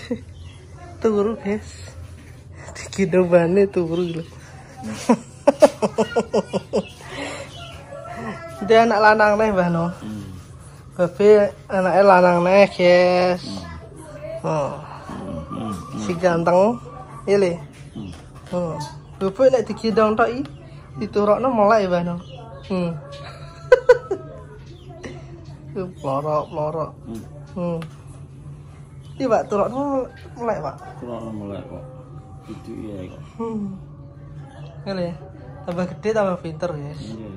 turu guys digendong bane turu lho dia anak lanang nih mbah no Hmm. Babe anaknya lanang nih guys oh Hmm. si ganteng iya le Hmm. oh Babe nek digendong tok i diturokno mulai mbah no hmm Lorok, lorok. Hmm. Hmm. Iya, Pak, turokno mulai, Pak. Kurang mulai kok. Itu iya kok. Hmm. Ya. Tambah gede tambah pinter, guys. Iya.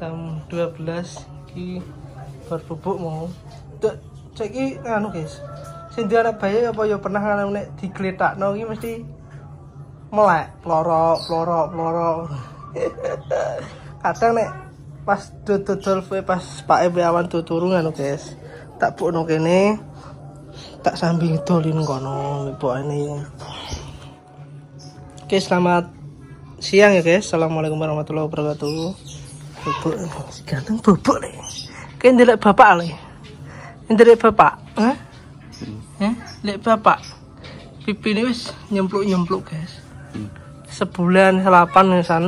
Jam 12 iki bar bubuk mau. Dek, cek iki anu, guys. Sing anak bayi apa ya pernah anu nek digletakno iki mesti melek, plorok, plorok, plorok. Kadang nek pas dodol pas Pak Ewe awan turu anu, guys. Tak pukno kene. Tak sambil dolin kono ini. Oke, selamat siang ya guys. Assalamualaikum warahmatullahi wabarakatuh. Bubuk, si ganteng bubuk nih. Kayak ndelok bapak nih. Ndelok bapak, Hah? Eh, lihat bapak. Pipi ini wis nyempluk-nyempluk guys. Hmm. Sebulan selapan ya san.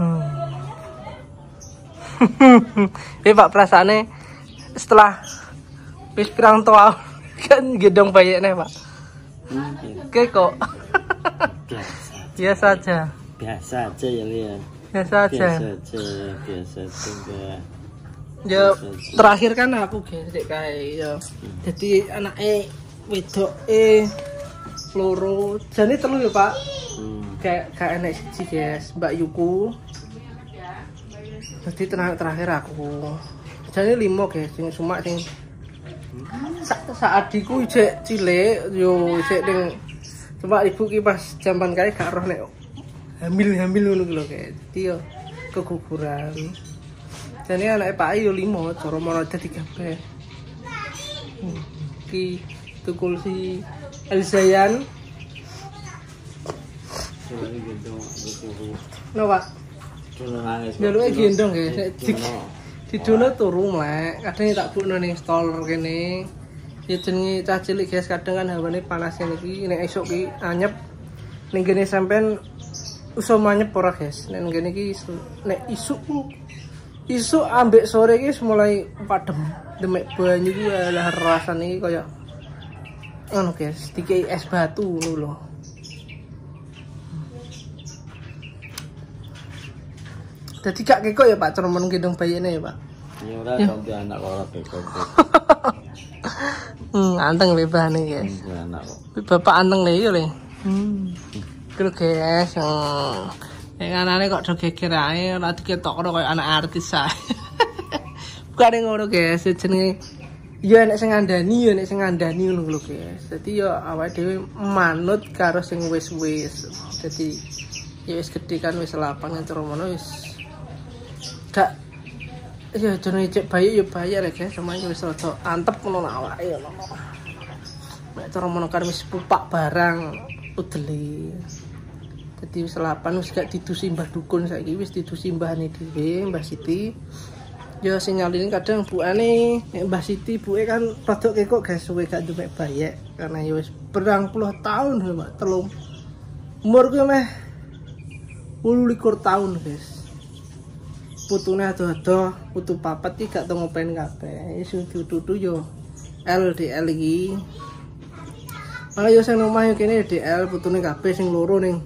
Hmm. Ini pak perasaannya setelah wis pirang tahun kan gedong bayaknya pak. Mungkin. Oke kok. Biasa. Biasa aja. Biasa aja ya lihat. Biasa aja. Biasa aja. Biasa aja. enggak. Ya terakhir kan aku gesek kae ya. Jadi anake wedok e loro. Jane telu ya, Pak. Hmm. Kayak kayak enek siji, guys. Mbak Yuku. Jadi terakhir terakhir aku. Jane limo, guys. Cuma sing sa, sa adikku ijek cilik yo ijek ning cuma ibu ki pas jamban kae gak roh nek hamil-hamil ngono ki lho yo keguguran. Jadi anak Pak Ayu limo, cara mau jadi kabeh. Ki tukul si Elzayan, Coba no Pak. Coba. Jaluknya gendong ya, nek di, Coba. di dono turu mlek. Kadang tak bukno ning stol kene. Ya jenenge cah cilik guys, kadang kan hawane panas iki nek esuk ki anyep. Ning kene sampean usaha manyep ora guys. Nek kene iki nek isuk isuk ambek sore iki mulai padem. Demek banyu ku lah rasane iki kaya anu guys, dikei es batu ngono lho. Jadi gak keko ya Pak, cara menung gendong bayine ya Pak. Ya ora ganti anak ora bekon. Hmm, anteng bebas nih guys. Anak. Bapak anteng nih ya le. Hmm. Kira guys, yang anaknya kok do geger ae, ora diketok koyo anak artis ae. Bukan yang ngono guys, jenenge ya nek sing ngandani ya nek sing ngandani ngono lho guys. Dadi ya awake dhewe manut karo sing wis-wis. Dadi ya wis gedhe kan wis lapang cara ngono wis gak ya jenenge cek bayi ya bayar ya guys, semuanya wis rada antep ngono awake ngono. Nek cara ngono kan wis pupak barang udele. Dadi wis lapan wis gak didusi Mbah Dukun saiki wis didusi mbahane dhewe, Mbah Siti. Ya sinyalin kadang buane Mbah Siti buke kan rada kekok guys suwe gak duwe bayek karena ya wis berang puluh tahun Mbak telung. Umur ku meh 28 tahun guys. Putune ado-ado, putu papat iki gak tau ngopen kabeh. Sing dudu yo LDL iki. Malah yo sing omah yo kene DL putune kabeh sing loro ning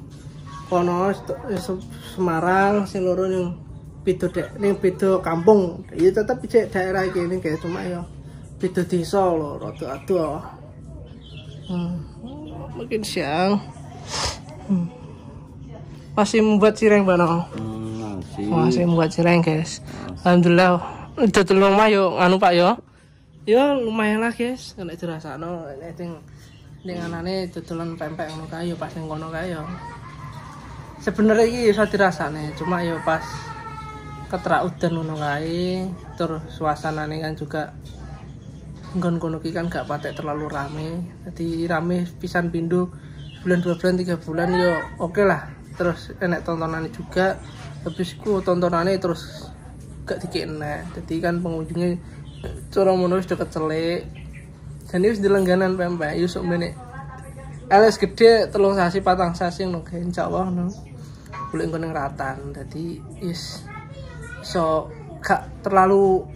kono Se- Semarang, sing loro ning beda ning beda kampung. Ya tetep cek daerah kene kayak cuma yo beda desa lho, rada ado. Hmm. Mungkin siang. Hmm. Masih membuat cireng bano. Masih. Membuat cireng guys. Alhamdulillah. Udah telung mah yo anu Pak yo. Yo lumayan lah guys, nek dirasakno nek ting ning anane dodolan pempek ngono kae yo pas ning kono kae yo. Sebenarnya iki iso dirasakne, cuma yo pas keterak udan ngono kae, tur suasanane kan juga nggon kono kan gak patek terlalu rame. Jadi rame pisan pindu bulan dua bulan tiga bulan yo oke lah. Terus enek tontonannya juga. Habis ku tontonannya terus gak dikit. Jadi kan pengunjungnya cara ngono wis deket celik. dan ini dilengganan pempek Yusuf ini LS gede telung sasi patang sasi no insya Allah no boleh nggak ratan. Jadi is so gak terlalu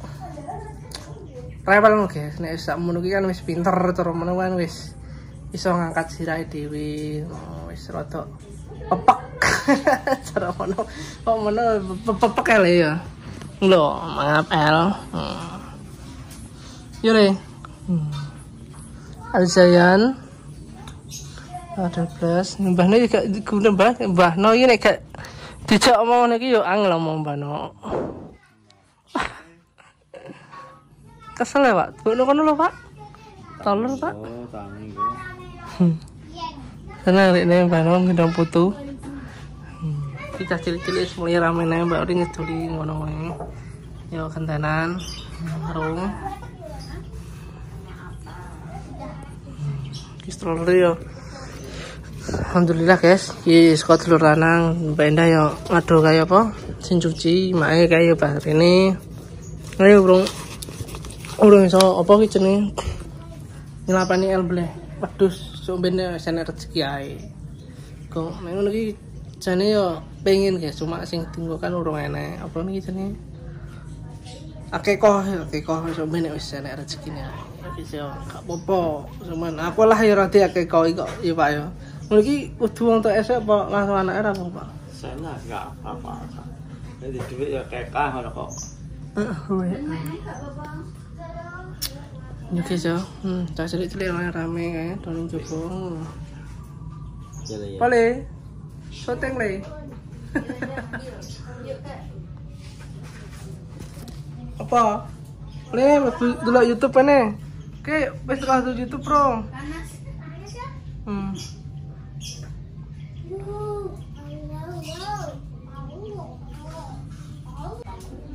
rewel no guys nek ngono ki kan wis pinter terus ngono kan wis iso ngangkat sirahe dhewe. Oh, wis rada pepek cara ngono kok ngono pepek ya ya lho maaf L yo le hmm. Alzayan ada plus mbah no gak guna mbah mbah no ini gak dijak omong iki yo angel omong mbah no kesel ya pak bu kono lho pak tolong pak hari ini mbak Nong ngedang putu kita cilik-cilik mulai rame nih mbak Uri ngeduli ngono wae. Yo kentenan harung Kistroller yo. Alhamdulillah guys, di sekolah telur lanang. Mbak Indah yo ngadu kayak apa? Sin cuci, mae kayak ini. Ayo burung urung iso apa ki jenenge? Nyelapani el bleh wedhus sok sene rezeki ae. Kok ngono ki jane yo pengen guys cuma sing tinggal kan urung enek. Apa niki jenenge? Akeh kok akeh kok sok ben wis sene rezekine wis yo gak apa-apa. Cuman aku lah yo rada akeh kok kok ya Pak yo. Ngono ki kudu wong tok esuk apa langsung anake ra apa Pak Sana gak apa-apa. Jadi duit ya kekah ngono kok. Heeh. Ya guys ya, hmm, tak cilik-cilik rame rame kayak donin jopo. Jadi Pale, syuting le. Apa? Le, dulu YouTube ini. Oke, wis tekan YouTube pro. Hmm.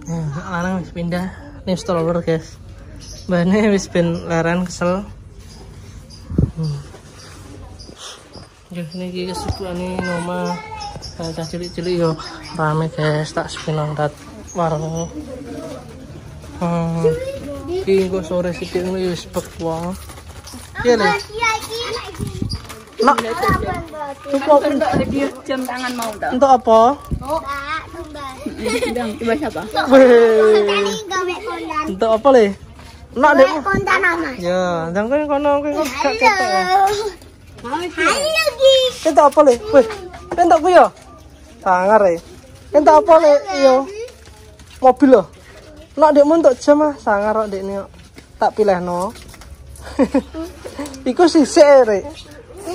Ya, lanang wis pindah nih stroller guys. Mbahne wis ben laran kesel. Ya ini iki kesubuhane ngoma cah cilik-cilik yo rame guys tak sepinang dat warung. Hmm. Iki engko sore sithik ngono yo wis wong. Iya le. Nak, cukup dia jam tangan mau dah. untuk apa? Sedang coba siapa? Weh, untuk apa le? Nak dek. Ya, jangan kau kono kau gak ketek ya. Kita apa le? Weh, entuk ku yo. Sangar e. Entuk apa le? Yo. Mobil lo. Nak dek mun entuk jam ah, sangar kok dek ni. Tak pilihno. Iku sisik e, re.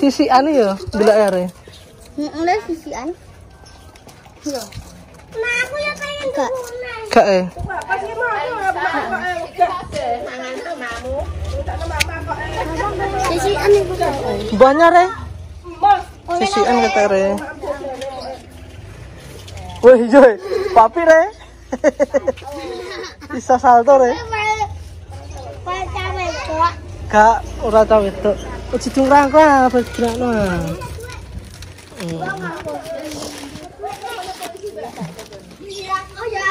Sisikan yo, delok ya re. Udah sisian. Iya. Nah, aku ya pengen Enggak. Gak e. Sisian itu Banyak re. Sisikan kata re. Weh, joy. Papi re. Bisa salto re. Kak, ora tau itu. Uji tungkrang kok bergerakno. Oh ya.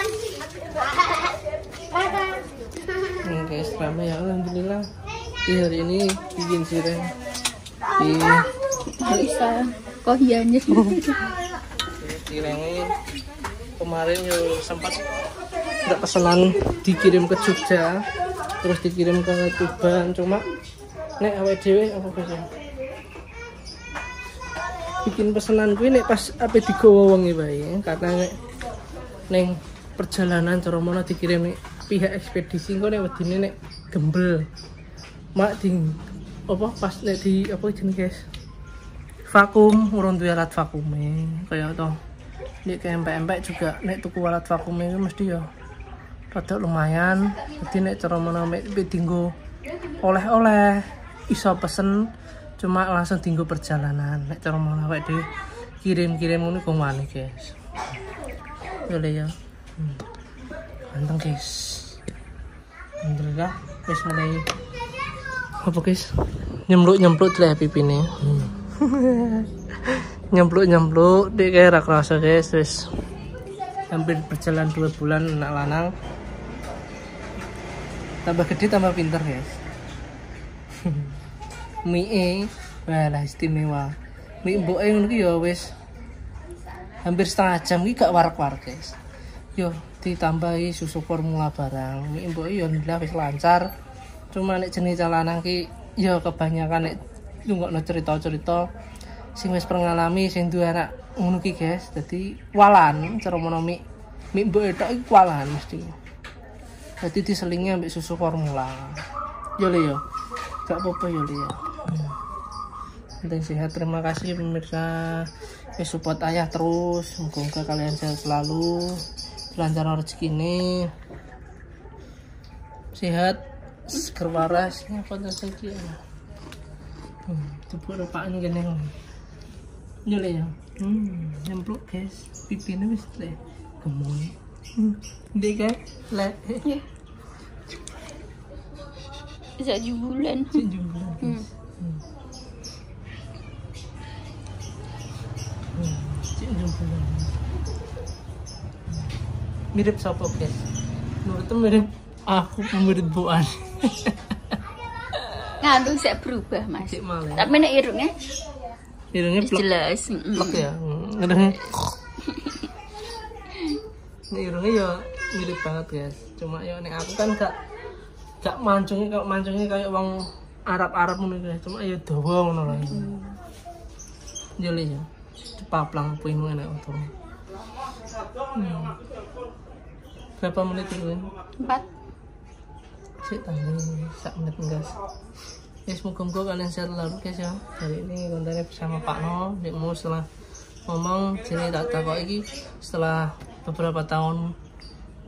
Hmm, guys, rame ya alhamdulillah. Di hari ini bikin sireng. Di Bisa. Kok hiannya? sirengnya kemarin yo sempat nggak pesanan dikirim ke Jogja terus dikirim ke Tuban cuma nek awet dewe apa bisa bikin pesanan gue nek pas apa digawa wong bae karena nek neng perjalanan cara mana dikirim pihak ekspedisi kok nek wedine nek gembel mak di apa pas nek di apa jenenge guys vakum urung duwe alat vakume. Kaya to nek ke empek-empek juga nek tuku alat vakume itu mesti ya rada lumayan. Jadi nek cara mek dinggo oleh-oleh iso pesen cuma langsung dinggo perjalanan. Nek cara mana awake dhewe kirim-kirim ngono kok mana guys. Boleh ya. Hmm. guys. Alhamdulillah wis mulai. Apa guys? Nyempluk nyempluk lah pipine. Hmm. nyempluk nyempluk dia kayak rak rasa guys wis hampir berjalan dua bulan anak lanang. Tambah gede tambah pinter guys. Mie e wah lah istimewa. Mie mbok e ngono ya wis hampir setengah jam iki gak warak-warak guys. Yo ditambahi susu formula barang. Mie mbok e yo wis lancar. Cuma nek jenis lanang ki yo kebanyakan nek nungokno cerita-cerita sing wis perngalami sing duwe anak ngono guys. Dadi walan cara mono mie mie mbok iki walan mesti. Jadi diselingnya ambil susu formula. Yo le yo gak apa-apa yo le yo penting sehat. Terima kasih pemirsa. Ya support ayah terus. Semoga kalian sehat selalu. Lancar rezeki ini. Sehat. Seger waras. Ya pada saja hmm, tubuh rupaan gini yo le ya hmm, nyempluk guys pipinya wis le gemoy hmm, dia kan le Ya. Sejak bulan. tujuh bulan Hmm. bulan mirip siapa guys menurutnya mirip aku mirip buan Ngandung saya berubah mas. malah. Tapi nek irungnya? Hidungnya plek jelas. plek ya? Hidungnya ini hidungnya ya mirip banget guys. Cuma ya nek aku kan gak gak mancungnya kalau mancungnya kayak wong Arab Arab ngono guys. Cuma ya dawa ngono lah. Jadi ya. Cepaplang puing enak untuk hmm. berapa menit itu Empat. Sih tadi sak menit gas ya semoga moga kalian sehat selalu guys ya. Hari ini kontennya bersama Pak No Dik mau setelah ngomong sini tak takut iki setelah beberapa tahun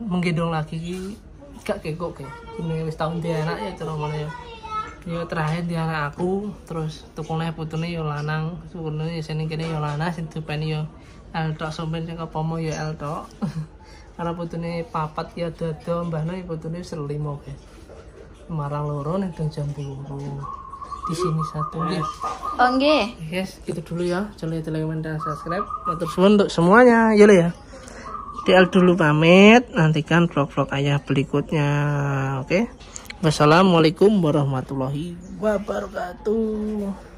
menggendong lagi gak kekok kayak ini wis tahun dia anak ya cara mana ya. Ya terakhir dia anak aku terus tukungnya putune yo lanang syukurnya ya sini kene yo lanang sing dupeni yo eltok sampeyan sing kepomo yo eltok karena putune papat ya dado mbahno ya putune wis limo guys marang loro dong jam loro di sini satu guys Oh nggih. Yes, itu dulu ya. Jangan lupa like, dan subscribe. Matur suwun untuk semuanya. Ya ya. DL dulu pamit. Nantikan vlog-vlog ayah berikutnya. Oke. Wassalamualaikum warahmatullahi wabarakatuh.